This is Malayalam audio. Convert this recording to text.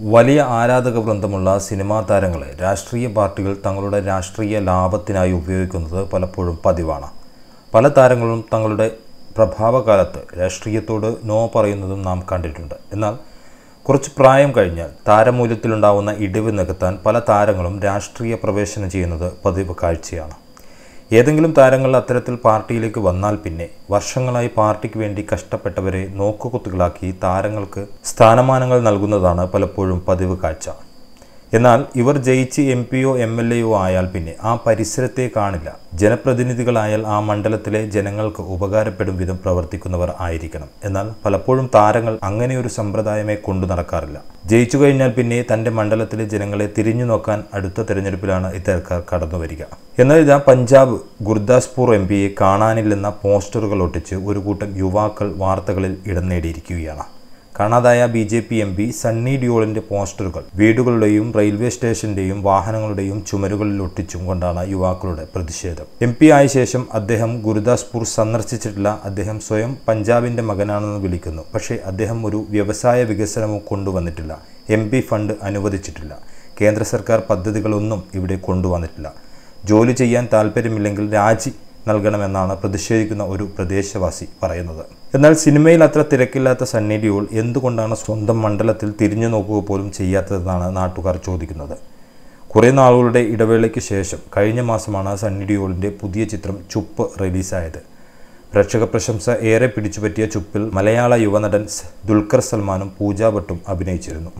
വലിയ ആരാധക വൃന്ദമുള്ള സിനിമാ താരങ്ങളെ രാഷ്ട്രീയ പാർട്ടികൾ തങ്ങളുടെ രാഷ്ട്രീയ ലാഭത്തിനായി ഉപയോഗിക്കുന്നത് പലപ്പോഴും പതിവാണ്. പല താരങ്ങളും തങ്ങളുടെ പ്രഭാവകാലത്ത് രാഷ്ട്രീയത്തോട് നോ പറയുന്നതും നാം കണ്ടിട്ടുണ്ട്. എന്നാൽ കുറച്ച് പ്രായം കഴിഞ്ഞാൽ താരമൂല്യത്തിലുണ്ടാവുന്ന ഇടിവ് നികത്താൻ പല താരങ്ങളും രാഷ്ട്രീയ പ്രവേശനം ചെയ്യുന്നത് പതിവ് കാഴ്ചയാണ്. ഏതെങ്കിലും താരങ്ങൾ അത്തരത്തിൽ പാർട്ടിയിലേക്ക് വന്നാൽ പിന്നെ വർഷങ്ങളായി പാർട്ടിക്ക് വേണ്ടി കഷ്ടപ്പെട്ടവരെ നോക്കുകുത്തുകളാക്കി താരങ്ങൾക്ക് സ്ഥാനമാനങ്ങൾ നൽകുന്നതാണ് പലപ്പോഴും പതിവ് കാഴ്ച. എന്നാൽ ഇവർ ജയിച്ച് എം പിയോ എം എൽ എയോ ആയാൽ പിന്നെ ആ പരിസരത്തെ കാണില്ല. ജനപ്രതിനിധികളായാൽ ആ മണ്ഡലത്തിലെ ജനങ്ങൾക്ക് ഉപകാരപ്പെടും വിധം പ്രവർത്തിക്കുന്നവർ ആയിരിക്കണം. എന്നാൽ പലപ്പോഴും താരങ്ങൾ അങ്ങനെയൊരു സമ്പ്രദായമേ കൊണ്ടു നടക്കാറില്ല. ജയിച്ചു കഴിഞ്ഞാൽ പിന്നെ തന്റെ മണ്ഡലത്തിലെ ജനങ്ങളെ തിരിഞ്ഞു നോക്കാൻ അടുത്ത തെരഞ്ഞെടുപ്പിലാണ് ഇത്തരക്കാർ കടന്നു വരിക. എന്നാൽ ഇതാ പഞ്ചാബ് ഗുർദാസ്പൂർ എം പിയെ കാണാനില്ലെന്ന പോസ്റ്ററുകൾ ഒട്ടിച്ച് ഒരു കൂട്ടം യുവാക്കൾ വാർത്തകളിൽ ഇടം നേടിയിരിക്കുകയാണ്. കാണാതായ B J P M P Sunny ഡിയോളിന്റെ പോസ്റ്ററുകൾ വീടുകളുടെയും റെയിൽവേ സ്റ്റേഷന്റെയും വാഹനങ്ങളുടെയും ചുമരുകളിൽ ഒട്ടിച്ചും കൊണ്ടാണ് യുവാക്കളുടെ പ്രതിഷേധം. എം പി ആയ ശേഷം അദ്ദേഹം ഗുരുദാസ്പൂർ സന്ദർശിച്ചിട്ടില്ല. അദ്ദേഹം സ്വയം പഞ്ചാബിന്റെ മകനാണെന്ന് വിളിക്കുന്നു. പക്ഷേ അദ്ദേഹം ഒരു വ്യവസായ വികസനവും കൊണ്ടുവന്നിട്ടില്ല. എം പി ഫണ്ട് അനുവദിച്ചിട്ടില്ല. കേന്ദ്ര സർക്കാർ പദ്ധതികളൊന്നും ഇവിടെ കൊണ്ടുവന്നിട്ടില്ല. ജോലി ചെയ്യാൻ താല്പര്യമില്ലെങ്കിൽ രാജി നൽകണമെന്നാണ് പ്രതിഷേധിക്കുന്ന ഒരു പ്രദേശവാസി പറയുന്നത്. എന്നാൽ സിനിമയിൽ അത്ര തിരക്കില്ലാത്ത സണ്ണി ഡിയോൾ എന്തുകൊണ്ടാണ് സ്വന്തം മണ്ഡലത്തിൽ തിരിഞ്ഞു നോക്കുക പോലും ചെയ്യാത്തതെന്നാണ് നാട്ടുകാർ ചോദിക്കുന്നത്. കുറേ നാളുകളുടെ ഇടവേളയ്ക്ക് ശേഷം കഴിഞ്ഞ മാസമാണ് സണ്ണി ഡിയോളിന്റെ പുതിയ ചിത്രം ചുപ്പ് റിലീസായത്. പ്രേക്ഷക പ്രശംസ ഏറെ പിടിച്ചുപറ്റിയ ചുപ്പിൽ മലയാള യുവനടൻ ദുൽഖർ സൽമാനും പൂജാ ഭട്ടും അഭിനയിച്ചിരുന്നു.